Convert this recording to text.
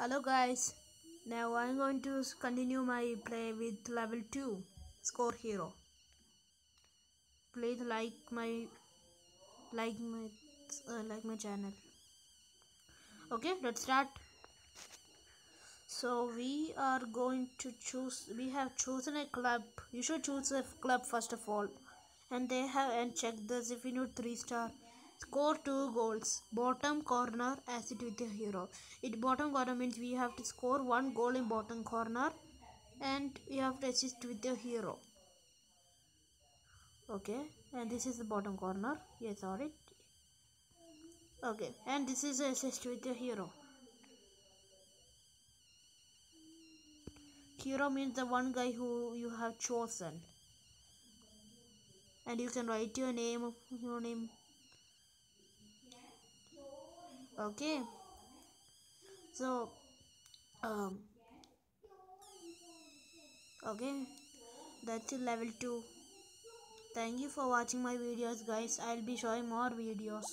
Hello guys, now I'm going to continue my play with level 2 score hero. Please like my like my uh, like my channel. Okay, let's start. So we are going to choose. We have chosen a club. You should choose a club first of all, and they have and check this if you need three star. Score two goals. Bottom corner assist with the hero. It bottom corner means we have to score one goal in bottom corner, and we have to assist with the hero. Okay, and this is the bottom corner. Yes, alright. Okay, and this is assist with the hero. Hero means the one guy who you have chosen. And you can write your name, your name. Okay. So, um, okay, that's level two. Thank you for watching my videos, guys. I'll be showing more videos.